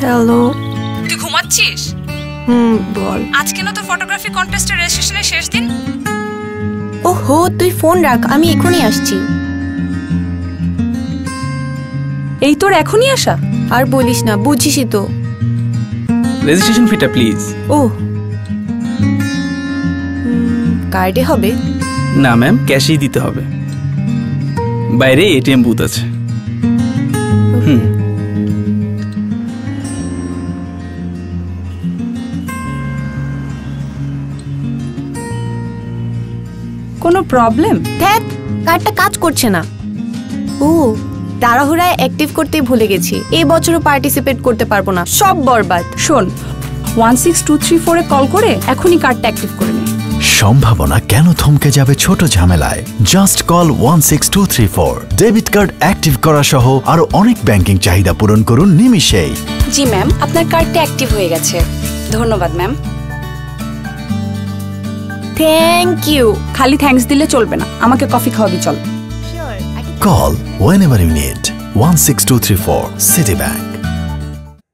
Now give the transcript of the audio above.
Hello তুই ঘুমাচ্ছিস? হুম বল। আজকে না তোর ফটোগ্রাফি কন্টেস্টের রেজিস্ট্রেশনের শেষ দিন? ওহো তুই ফোন রাখ আমি এখনই আসছি। এই তোর এখনই আসা? আর বলিস না বুঝিসই তো। রেজিস্ট্রেশন ফিটা প্লিজ ও কার্ডে হবে? না ম্যাম ক্যাশেই দিতে হবে। বাইরে এটিএম বুথ আছে। কোনো প্রবলেম ধ্যাত কার্ডটা কাজ করছে না। ও তাড়াহুড়ায় অ্যাক্টিভ করতেই ভুলে গেছি। এই বছরও পার্টিসিপেট করতে পারব না। সব বরবাদ। শোন ওয়ান সিক্স টু থ্রি ফোরে কল করে এখনই কার্ডটা অ্যাক্টিভ করে নে। সম্ভাবনা কেন থমকে যাবে ছোট ঝামেলায়? Just call one six two three four debit card active করা সহ আরও অনেক ব্যাংকিং চাহিদা পূরণ করুন নিমিষেই। জি ম্যাম আপনার কার্ডটা অ্যাক্টিভ হয়ে গেছে। ধন্যবাদ ম্যাম থ্যাংক ইউ খালি থ্যাঙ্কস দিলে চলবে না। আমাকে কফি খাওয়াবি চল। Call whenever you need one six two three four Citibank